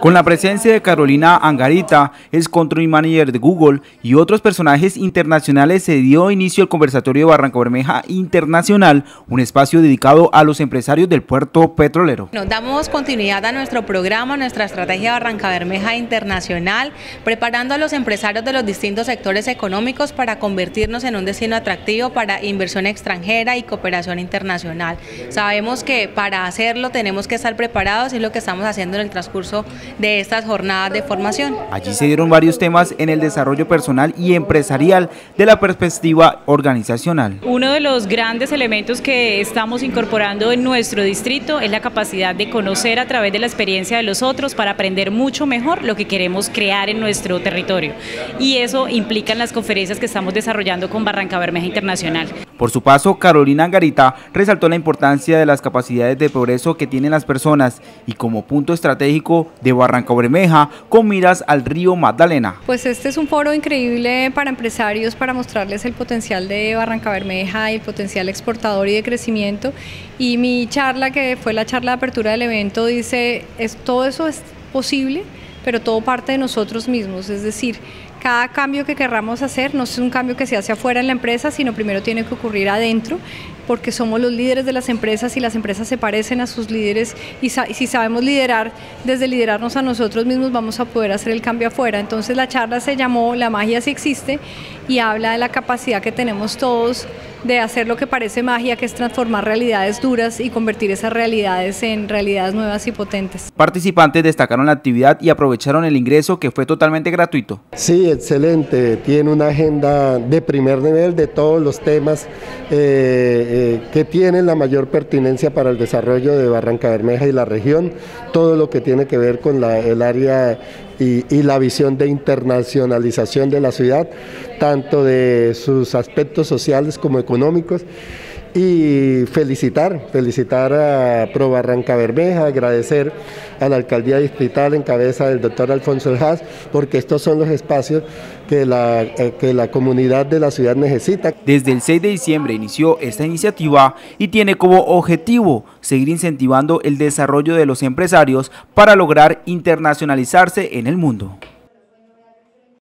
Con la presencia de Carolina Angarita, ex country manager de Google y otros personajes internacionales se dio inicio al conversatorio de Barranca Bermeja Internacional, un espacio dedicado a los empresarios del puerto petrolero. Nos damos continuidad a nuestro programa, nuestra estrategia Barranca Bermeja Internacional, preparando a los empresarios de los distintos sectores económicos para convertirnos en un destino atractivo para inversión extranjera y cooperación internacional. Sabemos que para hacerlo tenemos que estar preparados y es lo que estamos haciendo en el transcurso de estas jornadas de formación. Allí se dieron varios temas en el desarrollo personal y empresarial de la perspectiva organizacional. Uno de los grandes elementos que estamos incorporando en nuestro distrito es la capacidad de conocer a través de la experiencia de los otros para aprender mucho mejor lo que queremos crear en nuestro territorio. Y eso implica en las conferencias que estamos desarrollando con Barranca Bermeja Internacional. Por su paso, Carolina Angarita resaltó la importancia de las capacidades de progreso que tienen las personas y como punto estratégico de Barranca Bermeja con miras al río Magdalena. Pues este es un foro increíble para empresarios para mostrarles el potencial de Barranca Bermeja y el potencial exportador y de crecimiento. Y mi charla, que fue la charla de apertura del evento, dice, es, todo eso es posible, pero todo parte de nosotros mismos, es decir, cada cambio que querramos hacer no es un cambio que se hace afuera en la empresa, sino primero tiene que ocurrir adentro, porque somos los líderes de las empresas y las empresas se parecen a sus líderes y, si sabemos liderar, desde liderarnos a nosotros mismos vamos a poder hacer el cambio afuera. Entonces la charla se llamó La magia sí existe y habla de la capacidad que tenemos todos de hacer lo que parece magia, que es transformar realidades duras y convertir esas realidades en realidades nuevas y potentes. Participantes destacaron la actividad y aprovecharon el ingreso que fue totalmente gratuito. Sí, excelente. Tiene una agenda de primer nivel de todos los temas eh, eh, que tienen la mayor pertinencia para el desarrollo de Barranca Bermeja y la región. Todo lo que tiene que ver con el área y, la visión de internacionalización de la ciudad, tanto de sus aspectos sociales como económicos y felicitar, felicitar a Pro Barranca Bermeja, agradecer a la alcaldía distrital en cabeza del doctor Alfonso El porque estos son los espacios que la, eh, que la comunidad de la ciudad necesita. Desde el 6 de diciembre inició esta iniciativa y tiene como objetivo seguir incentivando el desarrollo de los empresarios para lograr internacionalizarse en el mundo.